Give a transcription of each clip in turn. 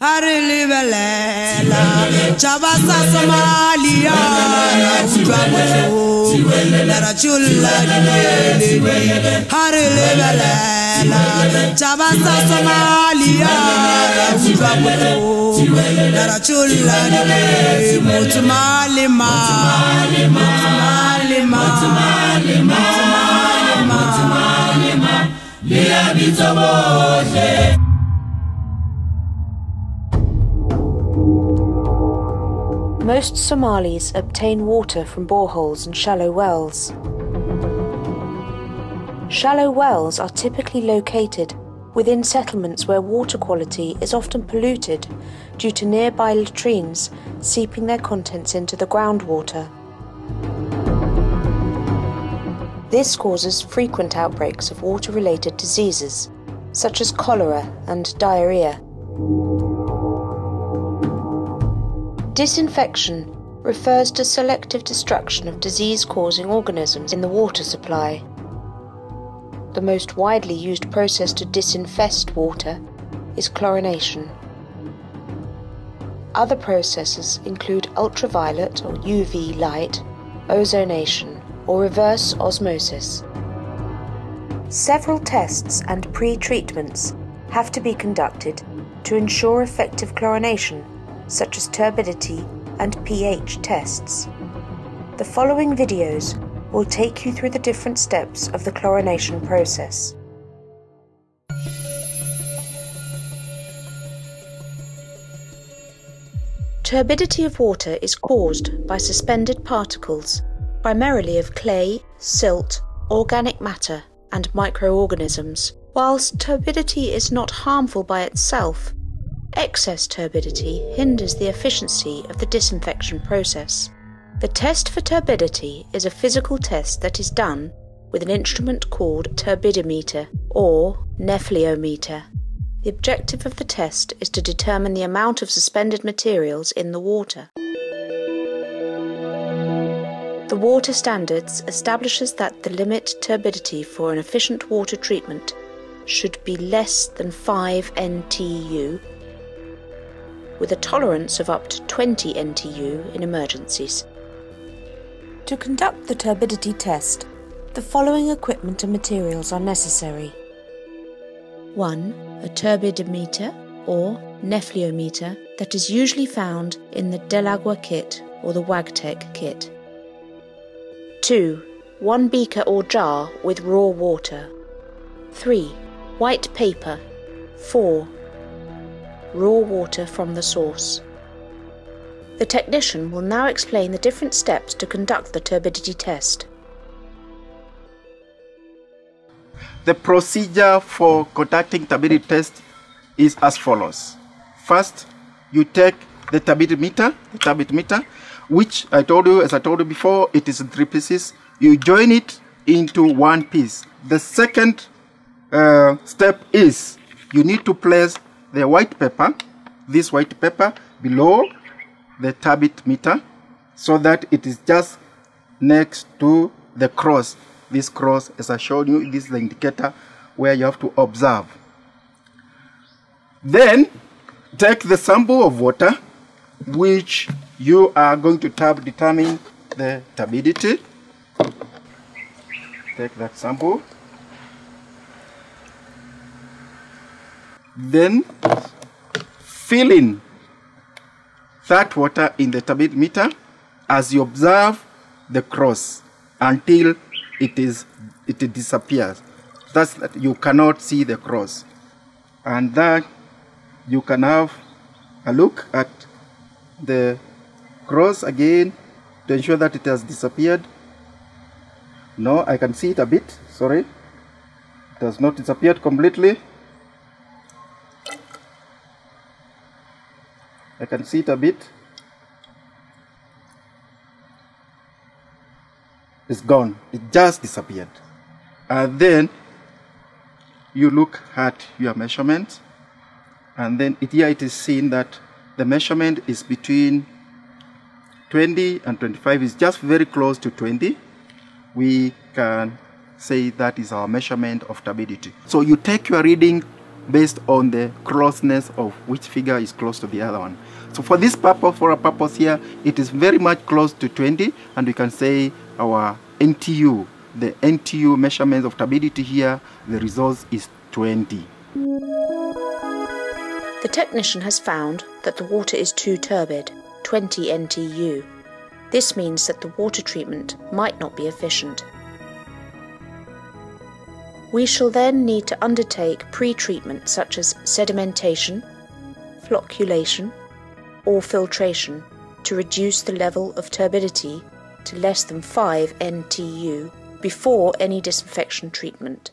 arilibelela jabasa somalia ujwabuso narachulla dileleli arilibelela jabasa somalia ujwabuso narachulla dileleli mutumalima mutumalima mutumalima liyabitsobohle Most Somalis obtain water from boreholes and shallow wells. Shallow wells are typically located within settlements where water quality is often polluted due to nearby latrines seeping their contents into the groundwater. This causes frequent outbreaks of water related diseases, such as cholera and diarrhea. Disinfection refers to selective destruction of disease causing organisms in the water supply. The most widely used process to disinfest water is chlorination. Other processes include ultraviolet or UV light, ozonation, or reverse osmosis. Several tests and pre treatments have to be conducted to ensure effective chlorination such as turbidity and pH tests. The following videos will take you through the different steps of the chlorination process. Turbidity of water is caused by suspended particles, primarily of clay, silt, organic matter, and microorganisms. Whilst turbidity is not harmful by itself, Excess turbidity hinders the efficiency of the disinfection process. The test for turbidity is a physical test that is done with an instrument called turbidimeter or nepheliometer. The objective of the test is to determine the amount of suspended materials in the water. The Water Standards establishes that the limit turbidity for an efficient water treatment should be less than 5 NTU with a tolerance of up to 20 NTU in emergencies. To conduct the turbidity test, the following equipment and materials are necessary. 1. A turbidimeter or nepheliometer that is usually found in the Delagua kit or the Wagtech kit. 2. One beaker or jar with raw water. 3. White paper. 4 raw water from the source. The technician will now explain the different steps to conduct the turbidity test. The procedure for conducting turbidity test is as follows. First, you take the turbidity meter, the turbidity meter, which I told you, as I told you before, it is in three pieces. You join it into one piece. The second uh, step is you need to place the white paper, this white paper below the turbidity meter so that it is just next to the cross. This cross, as I showed you, this is the indicator where you have to observe. Then take the sample of water which you are going to tab determine the turbidity. Take that sample. Then fill in that water in the turbidity meter as you observe the cross until it is it disappears. That's that you cannot see the cross. And then you can have a look at the cross again to ensure that it has disappeared. No, I can see it a bit, sorry. It has not disappeared completely. I can see it a bit. It's gone. It just disappeared. And then you look at your measurement and then it, here it is seen that the measurement is between 20 and 25 is just very close to 20 we can say that is our measurement of turbidity so you take your reading based on the closeness of which figure is close to the other one. So for this purpose, for a purpose here, it is very much close to 20 and we can say our NTU, the NTU measurements of turbidity here, the result is 20. The technician has found that the water is too turbid, 20 NTU. This means that the water treatment might not be efficient. We shall then need to undertake pre-treatment such as sedimentation, flocculation, or filtration to reduce the level of turbidity to less than 5 NTU before any disinfection treatment.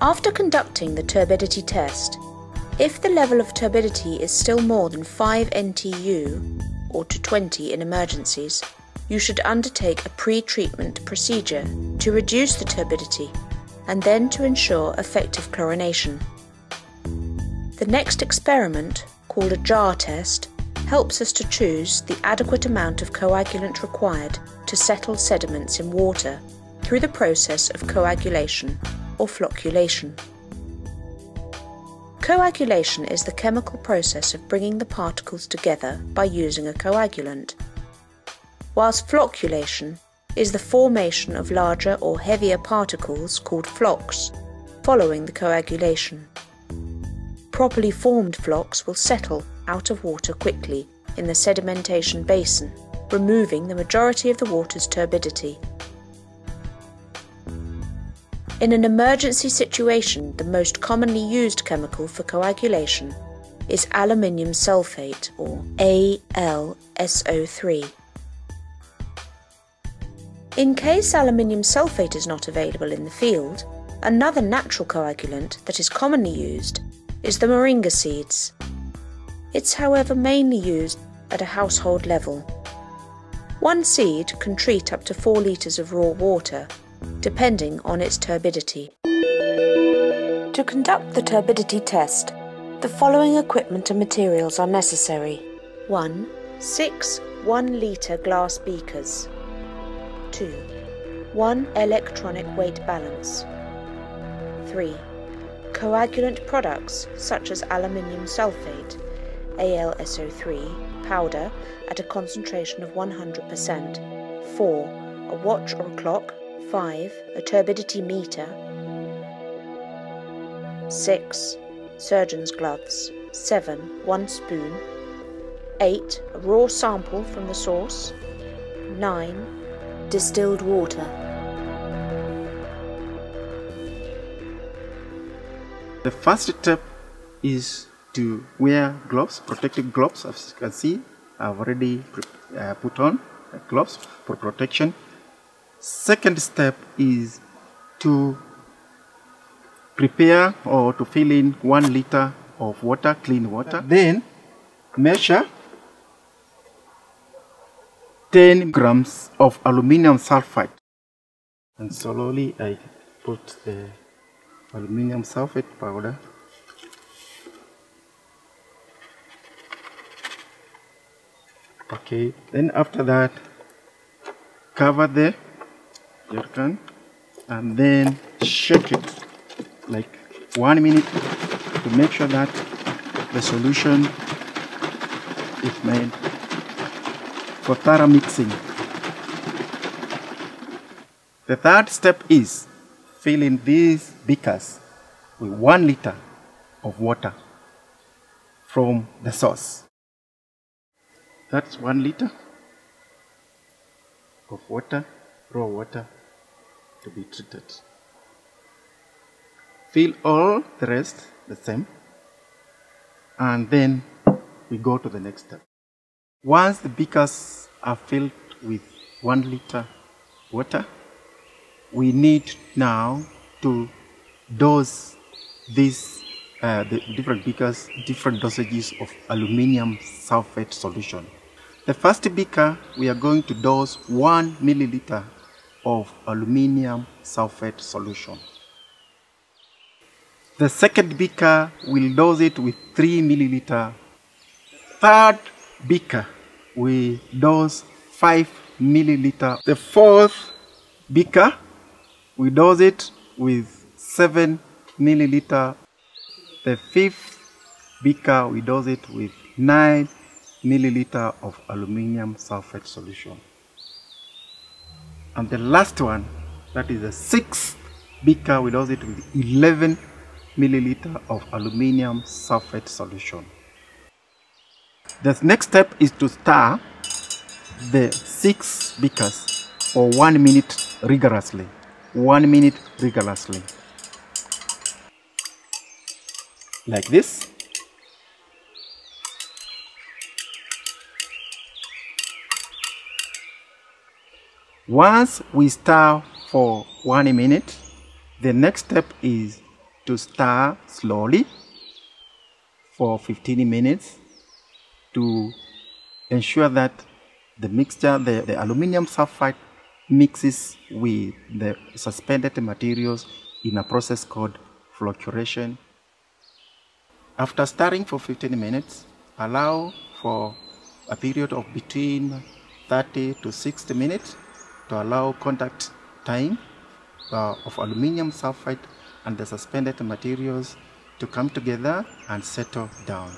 After conducting the turbidity test, if the level of turbidity is still more than 5 NTU, or to 20 in emergencies, you should undertake a pre-treatment procedure to reduce the turbidity and then to ensure effective chlorination. The next experiment, called a jar test, helps us to choose the adequate amount of coagulant required to settle sediments in water through the process of coagulation or flocculation. Coagulation is the chemical process of bringing the particles together by using a coagulant, whilst flocculation is the formation of larger or heavier particles called flocs following the coagulation. Properly formed flocs will settle out of water quickly in the sedimentation basin, removing the majority of the water's turbidity in an emergency situation, the most commonly used chemical for coagulation is aluminium sulfate or AlSO3. In case aluminium sulfate is not available in the field, another natural coagulant that is commonly used is the moringa seeds. It's however mainly used at a household level. One seed can treat up to 4 litres of raw water depending on its turbidity. To conduct the turbidity test, the following equipment and materials are necessary. 1. 6 1 litre glass beakers. 2. 1 electronic weight balance. 3. Coagulant products such as aluminium sulfate, AlSO3, powder at a concentration of 100%. 4. A watch or a clock 5. A turbidity meter. 6. Surgeon's gloves. 7. 1 spoon. 8. A raw sample from the source. 9. Distilled water. The first step is to wear gloves, protective gloves. As you can see, I've already uh, put on gloves for protection Second step is to prepare or to fill in one liter of water, clean water. Then measure 10 grams of aluminum sulfate. And slowly I put the aluminum sulfate powder okay then after that cover the and then shake it like one minute to make sure that the solution is made for thorough mixing. The third step is filling these beakers with one liter of water from the source. That's one liter of water, raw water to be treated. Fill all the rest the same and then we go to the next step. Once the beakers are filled with one liter water, we need now to dose these uh, the different beakers, different dosages of aluminium sulfate solution. The first beaker, we are going to dose one milliliter of aluminium sulfate solution. The second beaker will dose it with 3 milliliter. Third beaker we dose 5 milliliter. The fourth beaker, we dose it with 7 milliliter. The fifth beaker, we dose it with 9 milliliter of aluminum sulfate solution. And the last one, that is the sixth beaker, we dose it with 11 milliliter of aluminum sulfate solution. The next step is to stir the six beakers for one minute rigorously. One minute rigorously. Like this. Once we stir for one minute, the next step is to stir slowly for 15 minutes to ensure that the mixture, the, the aluminum sulfide mixes with the suspended materials in a process called flocculation. After stirring for 15 minutes, allow for a period of between 30 to 60 minutes to allow contact time uh, of aluminum sulfide and the suspended materials to come together and settle down.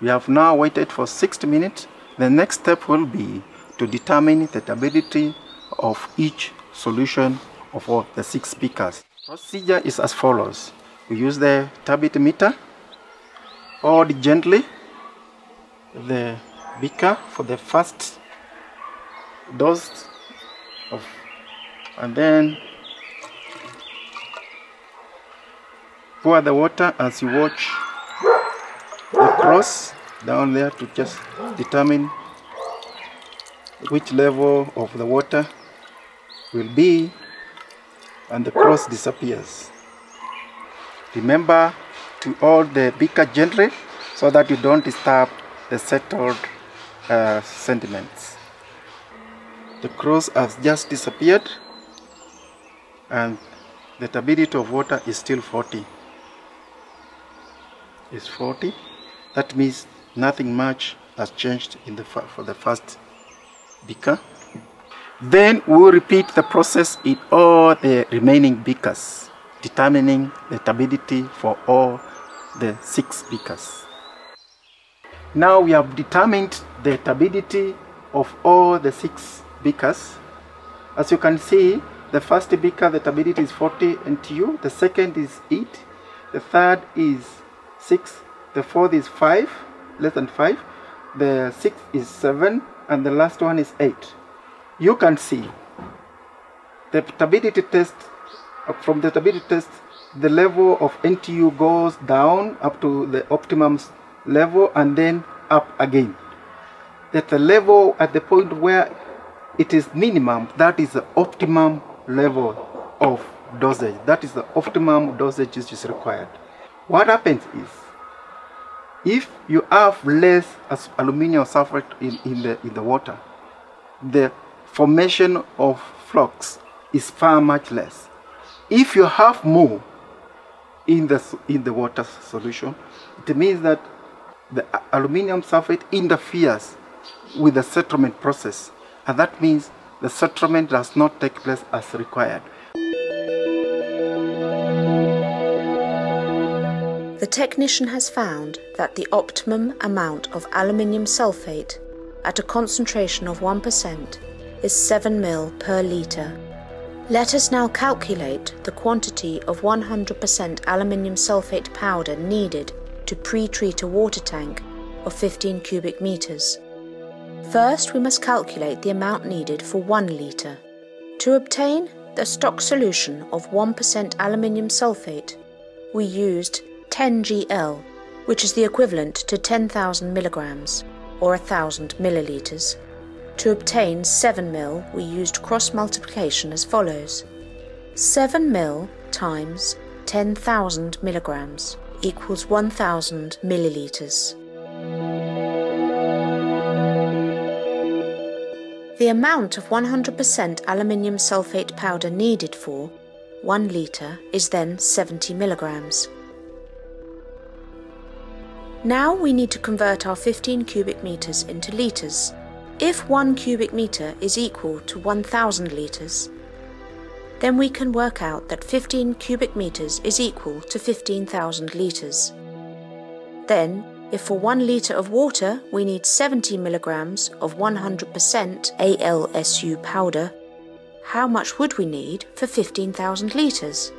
We have now waited for 60 minutes. The next step will be to determine the turbidity of each solution of all the six speakers. Procedure is as follows. We use the turbidity meter, hold gently the beaker for the first dose of and then pour the water as you watch the cross down there to just determine which level of the water will be and the cross disappears. Remember to hold the beaker gently so that you don't disturb the settled uh, sediments. The cross has just disappeared and the turbidity of water is still 40. Is 40. That means nothing much has changed in the for the first beaker. Then we will repeat the process in all the remaining beakers, determining the turbidity for all the six beakers. Now we have determined the turbidity of all the six beakers. As you can see, the first beaker, the turbidity is 40 NTU, the second is 8, the third is 6, the fourth is 5, less than 5, the sixth is 7, and the last one is 8. You can see the turbidity test, uh, from the turbidity test, the level of NTU goes down up to the optimum level and then up again. That the level at the point where it is minimum, that is the optimum level of dosage. That is the optimum dosage which is required. What happens is, if you have less aluminum sulfate in, in, the, in the water, the formation of flocs is far much less. If you have more in the, in the water solution, it means that the aluminum sulfate interferes with the settlement process. And that means the settlement does not take place as required. The technician has found that the optimum amount of aluminium sulfate at a concentration of 1% is 7 ml per litre. Let us now calculate the quantity of 100% aluminium sulfate powder needed to pre-treat a water tank of 15 cubic metres. First, we must calculate the amount needed for 1 litre. To obtain the stock solution of 1% aluminium sulfate, we used 10 GL, which is the equivalent to 10,000 milligrams, or 1,000 millilitres. To obtain 7 mil, we used cross multiplication as follows 7 mil times 10,000 milligrams equals 1,000 millilitres. The amount of 100% aluminium sulfate powder needed for 1 litre is then 70 milligrams. Now we need to convert our 15 cubic meters into litres. If 1 cubic metre is equal to 1000 litres, then we can work out that 15 cubic metres is equal to 15,000 litres. Then, if for 1 litre of water we need 70 milligrams of 100% ALSU powder, how much would we need for 15,000 litres?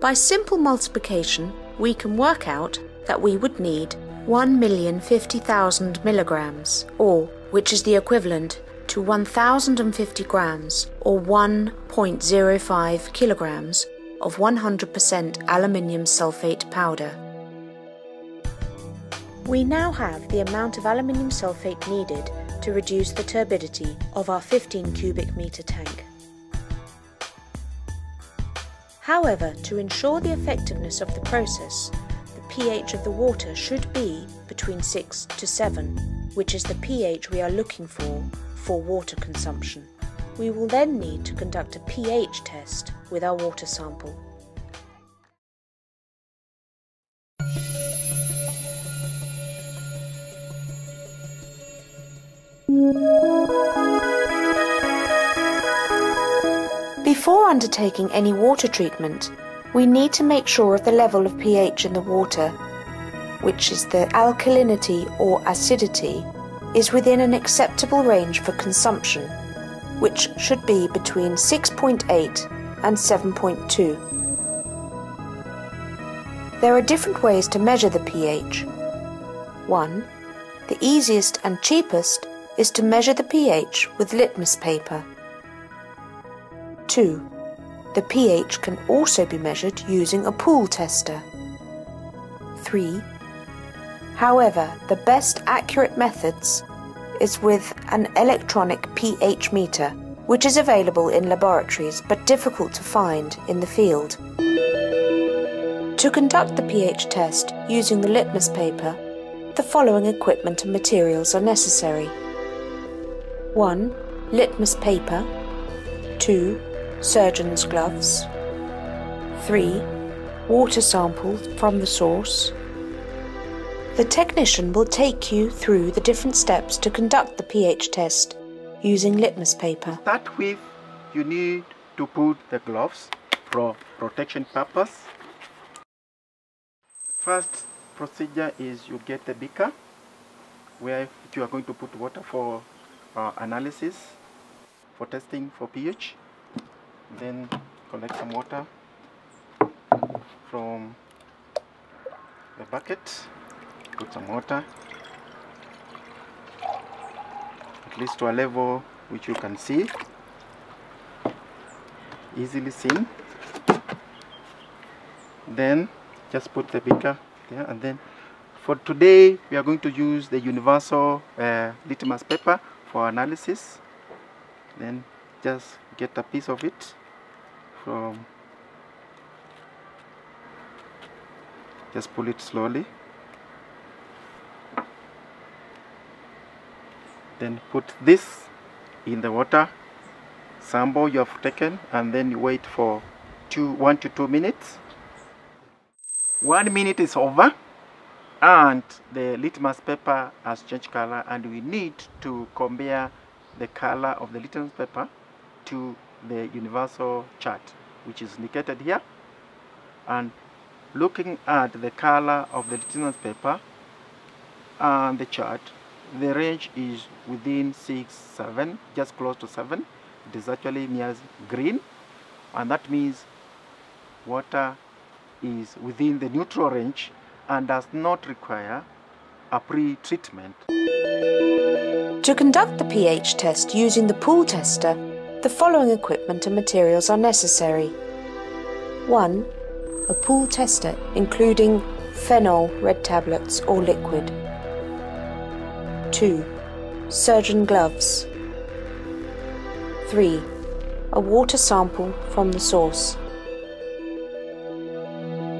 By simple multiplication, we can work out that we would need 1,050,000 milligrams, or which is the equivalent to 1050 grams or 1.05 kilograms of 100% aluminium sulfate powder. We now have the amount of aluminium sulfate needed to reduce the turbidity of our 15 cubic metre tank. However, to ensure the effectiveness of the process, the pH of the water should be between 6 to 7, which is the pH we are looking for for water consumption. We will then need to conduct a pH test with our water sample. Before undertaking any water treatment, we need to make sure of the level of pH in the water, which is the alkalinity or acidity is within an acceptable range for consumption, which should be between 6.8 and 7.2. There are different ways to measure the pH. 1. The easiest and cheapest is to measure the pH with litmus paper. 2. The pH can also be measured using a pool tester. 3. However, the best accurate methods is with an electronic pH meter, which is available in laboratories but difficult to find in the field. To conduct the pH test using the litmus paper, the following equipment and materials are necessary. 1. Litmus paper 2. Surgeon's gloves 3. Water sample from the source the technician will take you through the different steps to conduct the pH test using litmus paper. Start with, you need to put the gloves for protection purpose. The first procedure is you get the beaker where you are going to put water for uh, analysis, for testing for pH. Then collect some water from the bucket put some water at least to a level which you can see. Easily seen. Then just put the beaker there and then for today we are going to use the universal uh, litmus paper for analysis. Then just get a piece of it from just pull it slowly then put this in the water sample you have taken and then you wait for two one to two minutes. One minute is over and the litmus paper has changed color and we need to compare the color of the litmus paper to the universal chart which is indicated here. And looking at the color of the litmus paper and the chart the range is within 6 7 just close to 7 it is actually near green and that means water is within the neutral range and does not require a pre-treatment. To conduct the pH test using the pool tester, the following equipment and materials are necessary. 1. A pool tester including phenol red tablets or liquid. 2. Surgeon gloves. 3. A water sample from the source.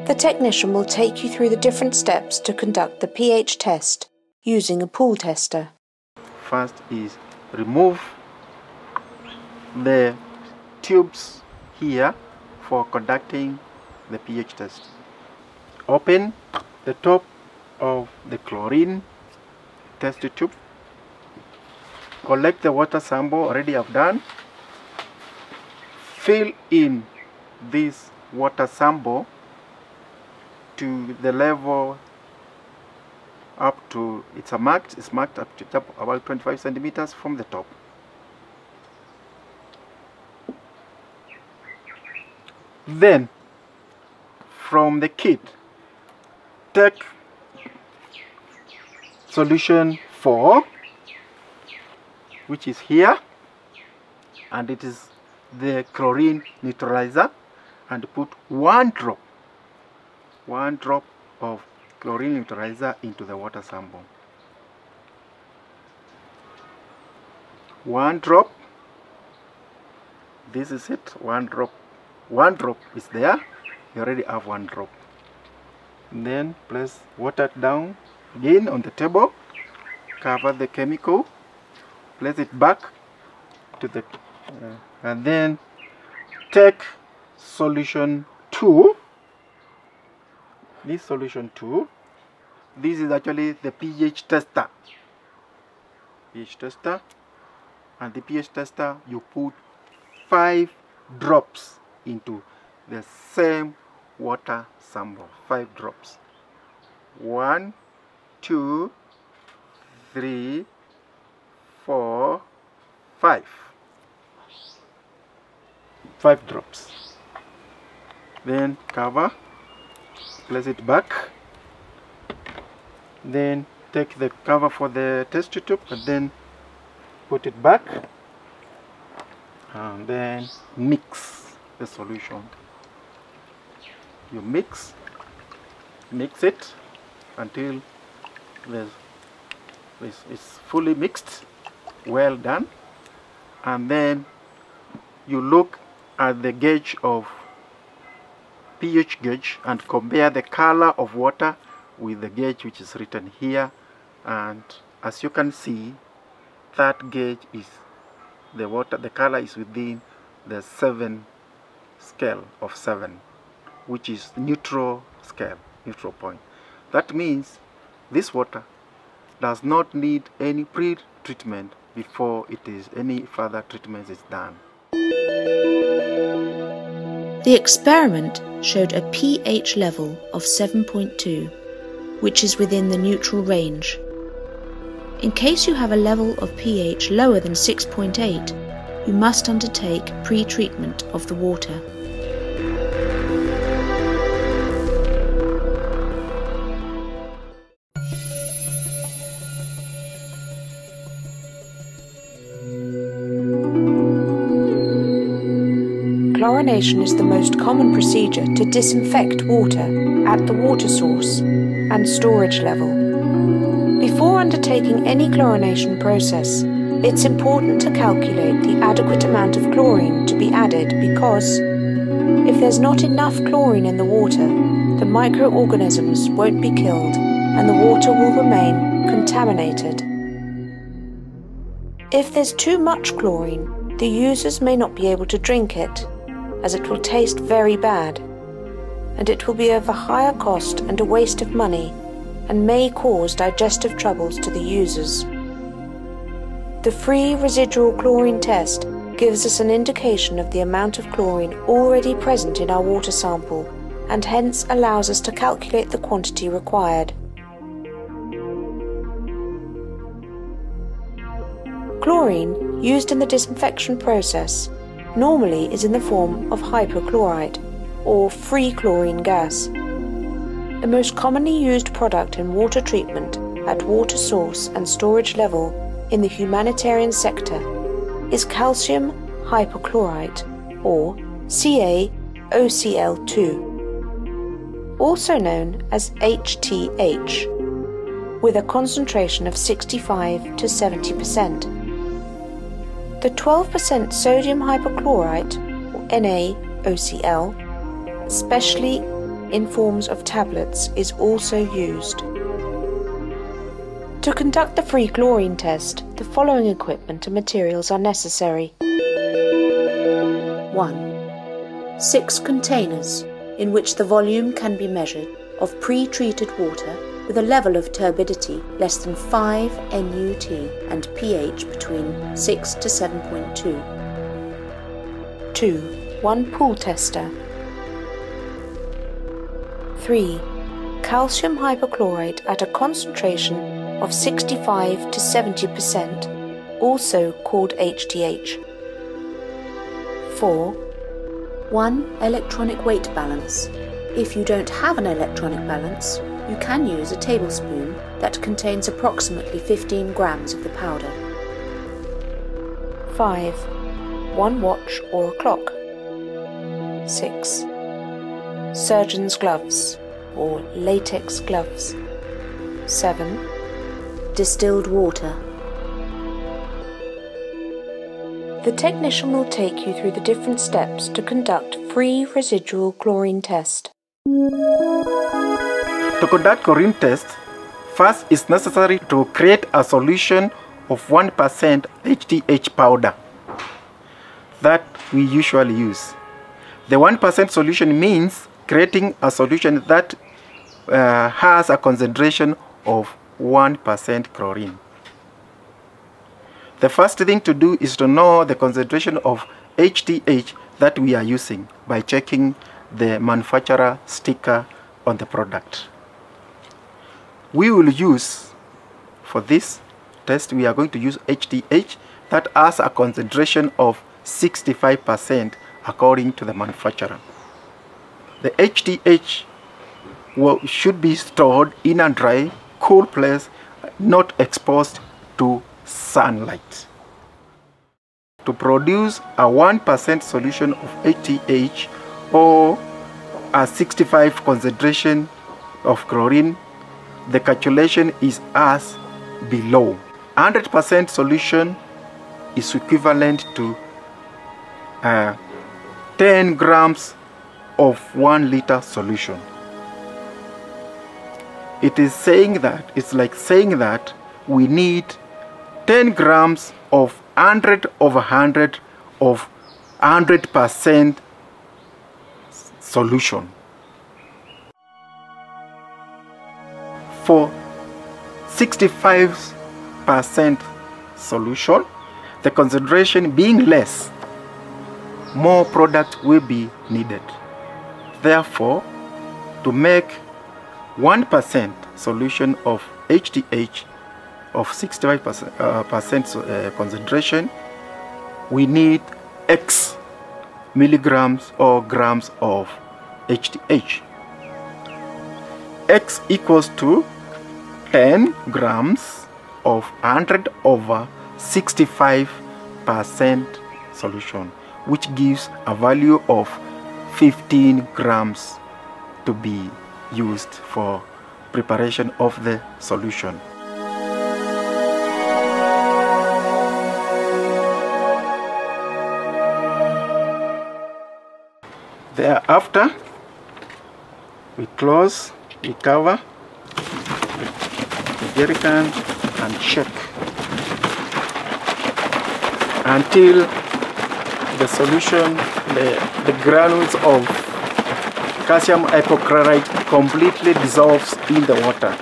The technician will take you through the different steps to conduct the pH test using a pool tester. First is remove the tubes here for conducting the pH test. Open the top of the chlorine test tube. Collect the water sample already I've done. Fill in this water sample to the level up to it's a marked it's marked up to top about 25 centimeters from the top then from the kit take solution 4 which is here and it is the chlorine neutralizer and put one drop one drop of chlorine neutralizer into the water sample. One drop this is it one drop one drop is there. You already have one drop. Then place water down again on the table cover the chemical place it back to the uh, and then take solution 2 this solution 2 this is actually the pH tester. pH tester and the pH tester you put five drops into the same water sample five drops. One two three four five. Five drops. Then cover place it back. Then take the cover for the test tube and then put it back. And then mix the solution. You mix mix it until the it's, it's fully mixed. Well done. And then you look at the gauge of pH gauge and compare the color of water with the gauge which is written here. And as you can see that gauge is the water the color is within the 7 scale of 7 which is neutral scale neutral point. That means this water does not need any pre-treatment before it is any further treatment is done The experiment showed a pH level of 7.2, which is within the neutral range. In case you have a level of pH lower than 6.8, you must undertake pre-treatment of the water. Chlorination is the most common procedure to disinfect water at the water source and storage level. Before undertaking any chlorination process, it's important to calculate the adequate amount of chlorine to be added because if there's not enough chlorine in the water, the microorganisms won't be killed and the water will remain contaminated. If there's too much chlorine, the users may not be able to drink it as it will taste very bad, and it will be of a higher cost and a waste of money, and may cause digestive troubles to the users. The free residual chlorine test gives us an indication of the amount of chlorine already present in our water sample and hence allows us to calculate the quantity required. Chlorine, used in the disinfection process, normally is in the form of hypochlorite or free chlorine gas. The most commonly used product in water treatment at water source and storage level in the humanitarian sector is calcium hypochlorite or CaOCl2, also known as HTH, with a concentration of 65 to 70%. The 12% sodium hypochlorite, or NaOCl, especially in forms of tablets, is also used. To conduct the free chlorine test, the following equipment and materials are necessary. 1. Six containers in which the volume can be measured of pre-treated water with a level of turbidity less than 5 NUT and pH between 6 to 7.2. 2. 1 pool tester. 3. Calcium hypochlorite at a concentration of 65 to 70%, also called HTH. 4. 1. Electronic weight balance. If you don't have an electronic balance, you can use a tablespoon that contains approximately 15 grams of the powder. 5. 1 watch or a clock. 6. Surgeon's gloves or latex gloves. 7. Distilled water. The technician will take you through the different steps to conduct free residual chlorine test. To conduct chlorine test, first it's necessary to create a solution of 1% HTH powder that we usually use. The 1% solution means creating a solution that uh, has a concentration of 1% chlorine. The first thing to do is to know the concentration of HTH that we are using by checking the manufacturer sticker on the product. We will use, for this test, we are going to use HTH that has a concentration of 65% according to the manufacturer. The HTH will, should be stored in a dry, cool place, not exposed to sunlight. To produce a 1% solution of HTH or a 65 concentration of chlorine, the calculation is as below. 100% solution is equivalent to uh, 10 grams of 1 liter solution. It is saying that, it's like saying that we need 10 grams of 100 over 100 of 100% solution. For 65% solution, the concentration being less, more product will be needed. Therefore, to make 1% solution of HTH of 65% uh, percent, concentration, we need X milligrams or grams of HTH. X equals to 10 grams of 100 over 65 percent solution, which gives a value of 15 grams to be used for preparation of the solution. Thereafter, we close, we cover the jerry can and check until the solution, the, the granules of calcium hypochlorite completely dissolves in the water.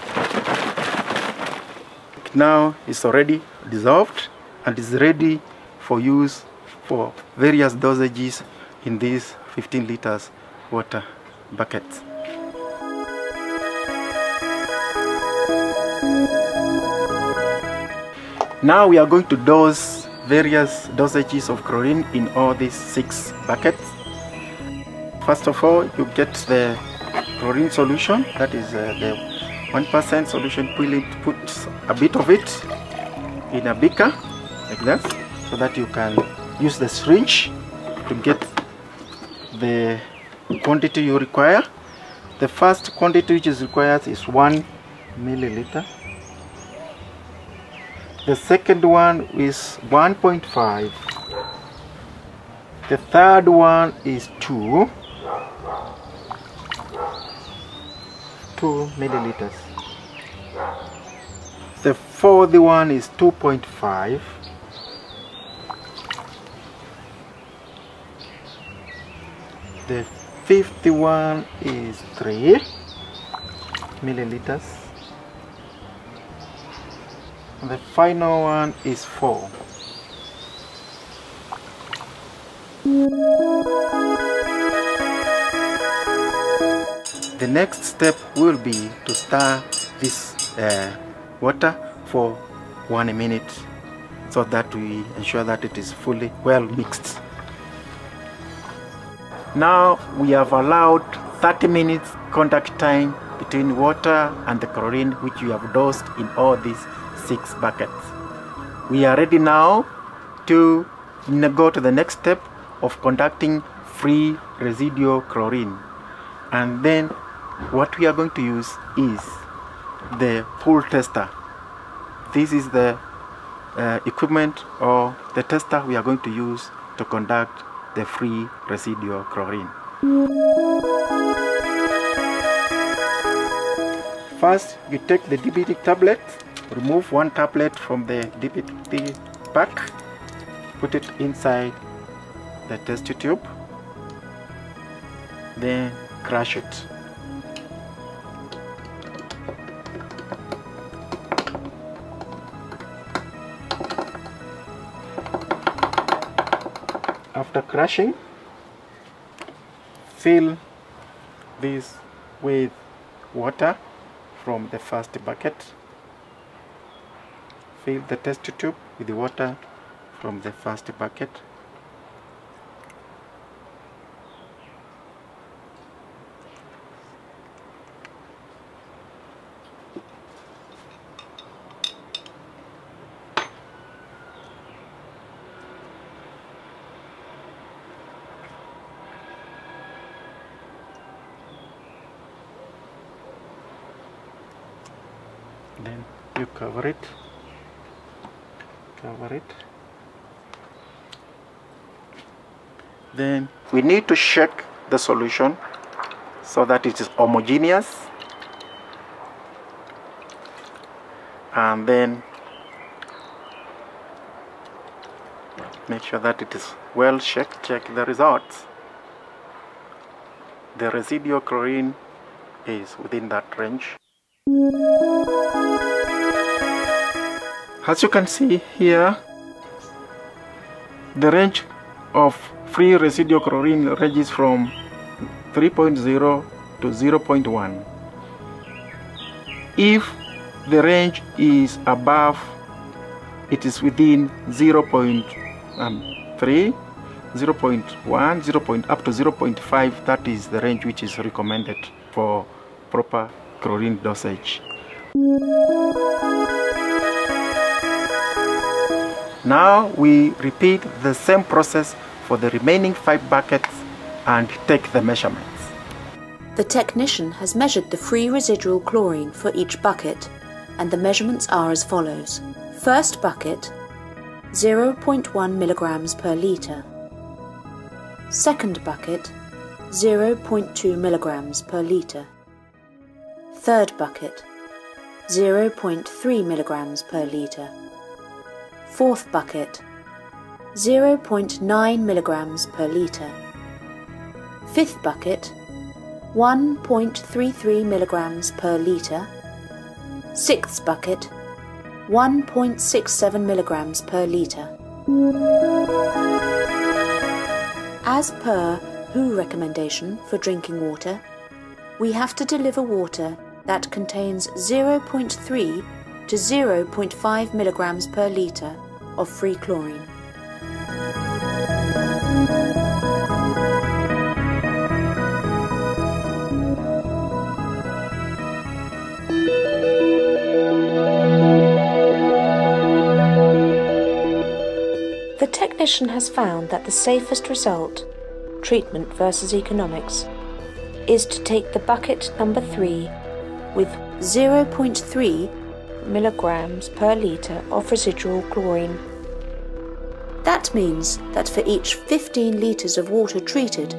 Now it's already dissolved and is ready for use for various dosages in these 15 liters water buckets. Now we are going to dose various dosages of chlorine in all these six buckets. First of all, you get the chlorine solution, that is uh, the 1% solution, put a bit of it in a beaker like that, so that you can use the syringe to get the quantity you require. The first quantity which is required is 1 milliliter. The second one is 1.5. The third one is 2. 2 milliliters. The fourth one is 2.5. The fifth one is 3 milliliters. And the final one is 4. The next step will be to stir this uh, water for one minute so that we ensure that it is fully well mixed. Now we have allowed 30 minutes contact time between water and the chlorine which we have dosed in all these six buckets. We are ready now to go to the next step of conducting free residual chlorine. And then what we are going to use is the pool tester. This is the uh, equipment or the tester we are going to use to conduct the free residual chlorine. First, you take the DPD tablet, remove one tablet from the DPD pack, put it inside the test tube, then crush it. After crushing, fill this with water from the first bucket. Fill the test tube with the water from the first bucket. then you cover it cover it then we need to shake the solution so that it is homogeneous. And then make sure that it is well shaken check the results. The residual chlorine is within that range. As you can see here, the range of free residual chlorine ranges from 3.0 to 0.1. If the range is above, it is within um, 0.3, 0.1, 0. up to 0.5. That is the range which is recommended for proper chlorine dosage. Now we repeat the same process for the remaining five buckets and take the measurements. The technician has measured the free residual chlorine for each bucket, and the measurements are as follows. First bucket 0.1 milligrams per litre. Second bucket 0.2 milligrams per litre. Third bucket 0.3 milligrams per litre. Fourth bucket 0.9 milligrams per litre. Fifth bucket 1.33 milligrams per litre. Sixth bucket 1.67 milligrams per litre. As per WHO recommendation for drinking water, we have to deliver water that contains 0.3 to 0.5 milligrams per litre of free chlorine. Technician has found that the safest result, treatment versus economics, is to take the bucket number 3 with 0.3 milligrams per litre of residual chlorine. That means that for each 15 litres of water treated,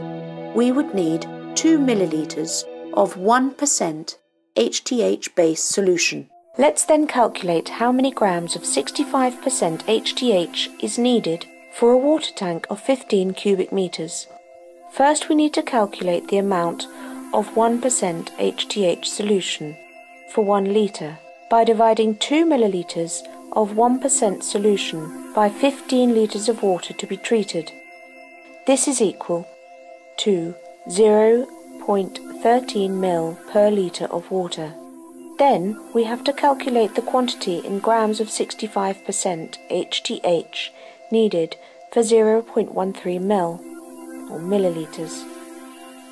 we would need 2 millilitres of 1% HTH base solution. Let's then calculate how many grams of 65% HTH is needed for a water tank of 15 cubic metres. First we need to calculate the amount of 1% HTH solution for 1 litre by dividing 2 millilitres of 1% solution by 15 litres of water to be treated. This is equal to 0.13 ml per litre of water. Then we have to calculate the quantity in grams of 65% HTH needed for 0.13 ml or milliliters.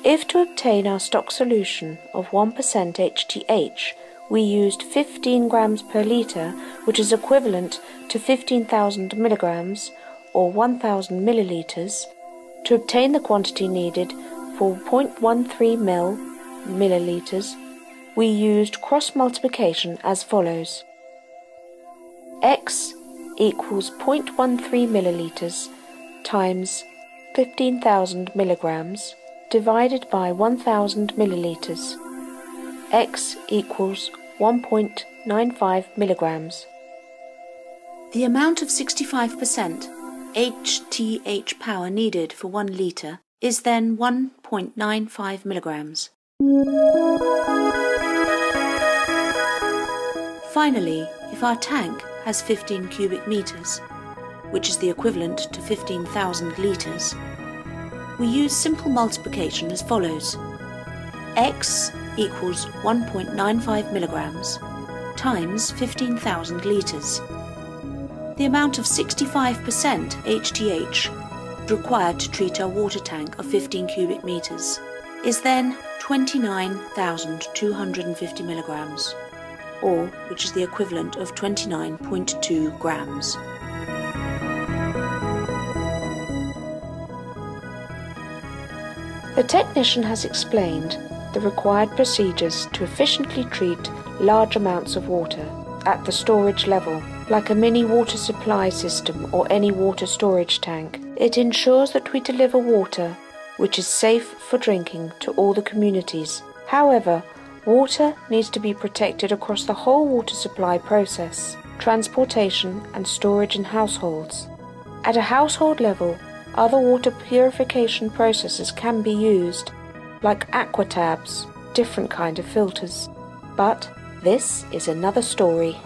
If to obtain our stock solution of 1% HTH, we used 15 grams per litre, which is equivalent to 15,000 milligrams or 1,000 millilitres, to obtain the quantity needed for 0.13 ml millilitres, we used cross multiplication as follows. X equals 0.13 millilitres times 15,000 milligrams divided by 1,000 millilitres. X equals 1.95 milligrams. The amount of 65% HTH power needed for 1 litre is then 1.95 milligrams. Finally, if our tank has 15 cubic meters, which is the equivalent to 15,000 litres, we use simple multiplication as follows. X equals 1.95 milligrams times 15,000 litres. The amount of 65% HTH required to treat our water tank of 15 cubic metres is then 29,250 milligrams, or which is the equivalent of 29.2 grams. The technician has explained the required procedures to efficiently treat large amounts of water at the storage level, like a mini water supply system or any water storage tank. It ensures that we deliver water which is safe for drinking to all the communities. However, water needs to be protected across the whole water supply process, transportation and storage in households. At a household level, other water purification processes can be used, like aquatabs, different kind of filters. But this is another story.